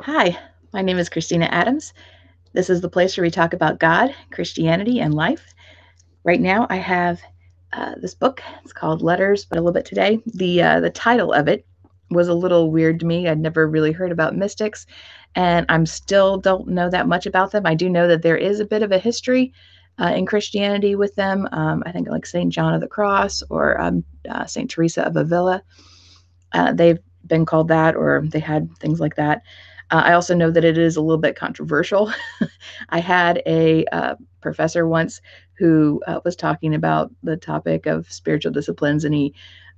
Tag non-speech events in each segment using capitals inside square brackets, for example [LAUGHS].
Hi, my name is Christina Adams. This is the place where we talk about God, Christianity, and life. Right now, I have uh, this book. It's called Letters, but a little bit today. The uh, the title of it was a little weird to me. I'd never really heard about mystics, and I'm still don't know that much about them. I do know that there is a bit of a history uh, in Christianity with them. Um, I think like Saint John of the Cross or um, uh, Saint Teresa of Avila. Uh, they've been called that, or they had things like that. Uh, I also know that it is a little bit controversial. [LAUGHS] I had a uh, professor once who uh, was talking about the topic of spiritual disciplines, and he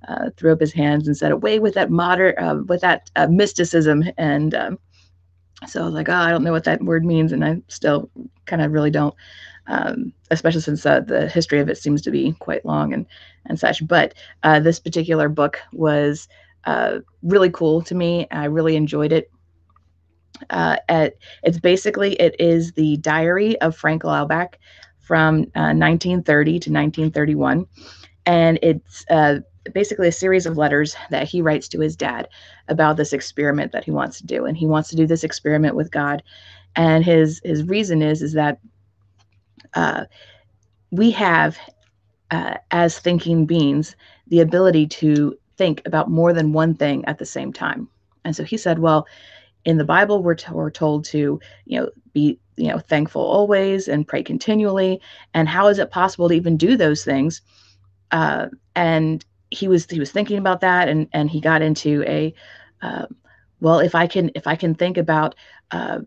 uh, threw up his hands and said, "Away with that modern, uh, with that uh, mysticism." And um, so I was like, "Oh, I don't know what that word means," and I still kind of really don't. Um, especially since uh, the history of it seems to be quite long and and such. But uh, this particular book was uh, really cool to me. I really enjoyed it. Uh, at, it's basically it is the diary of Frank Laubach from 1930 to 1931, and it's basically a series of letters that he writes to his dad about this experiment that he wants to do. And he wants to do this experiment with god. And his his reason is is that uh, we have uh, as thinking beings the ability to think about more than one thing at the same time. And so he said well in the bible we're, we're told to you know be you know thankful always and pray continually. And how is it possible to even do those things? Uh, and he was he was thinking about that and and he got into a uh, well if i can if i can think about uh,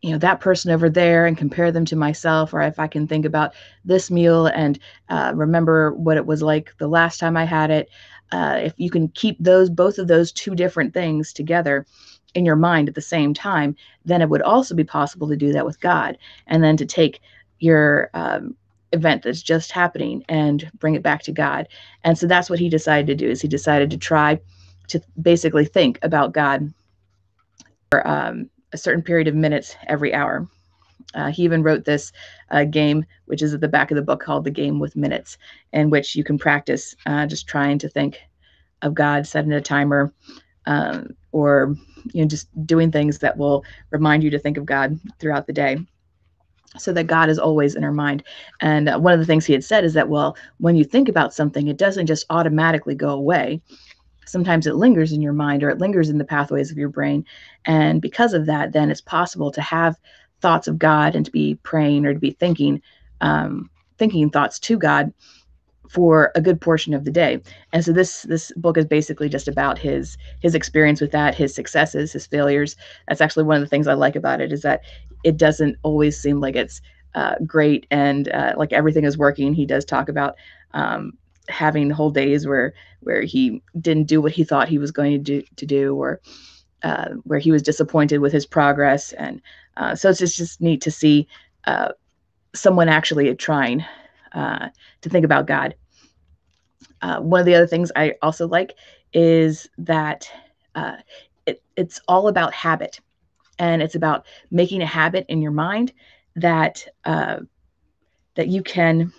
you know that person over there and compare them to myself or if i can think about this meal and uh, remember what it was like the last time i had it uh, if you can keep those both of those two different things together in your mind at the same time then it would also be possible to do that with god and then to take your um, event that's just happening and bring it back to God. And so that's what he decided to do is he decided to try to basically think about God for um, a certain period of minutes every hour. Uh, he even wrote this uh, game, which is at the back of the book called The Game with Minutes, in which you can practice uh, just trying to think of God, setting a timer, um, or you know just doing things that will remind you to think of God throughout the day so that God is always in our mind. And uh, one of the things he had said is that, well, when you think about something, it doesn't just automatically go away. Sometimes it lingers in your mind or it lingers in the pathways of your brain. And because of that, then it's possible to have thoughts of God and to be praying or to be thinking, um, thinking thoughts to God for a good portion of the day. And so this this book is basically just about his his experience with that, his successes, his failures. That's actually one of the things I like about it is that it doesn't always seem like it's uh, great and uh, like everything is working. He does talk about um, having whole days where where he didn't do what he thought he was going to do to do or uh, where he was disappointed with his progress and uh, so it's just, just neat to see uh, someone actually trying uh, to think about God. Uh, one of the other things I also like is that uh, it, it's all about habit, and it's about making a habit in your mind that uh, that you can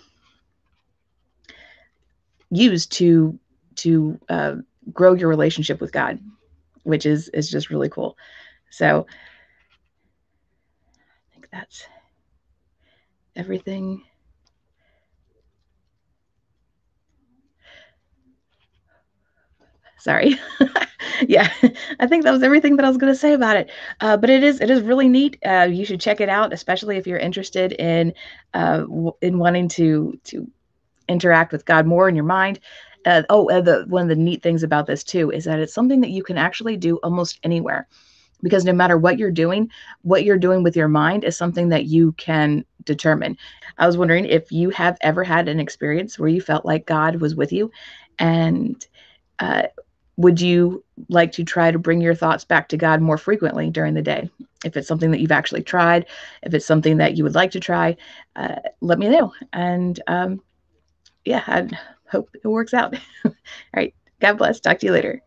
use to to uh, grow your relationship with God, which is is just really cool. So I think that's everything sorry. [LAUGHS] Yeah i think that was everything that i was going to say about it. Uh, but it is it is really neat. Uh, you should check it out especially if you're interested in uh, w- in wanting to to interact with god more in your mind. Uh, oh the one of the neat things about this too is that it's something that you can actually do almost anywhere. Because no matter what you're doing what you're doing with your mind is something that you can determine. I was wondering if you have ever had an experience where you felt like god was with you and uh, would you like to try to bring your thoughts back to God more frequently during the day? If it's something that you've actually tried, if it's something that you would like to try, uh, let me know. And um, yeah, I hope it works out. [LAUGHS] All right. God bless. Talk to you later.